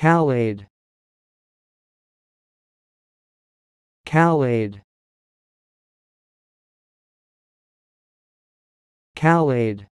Calaid Calaid Calaid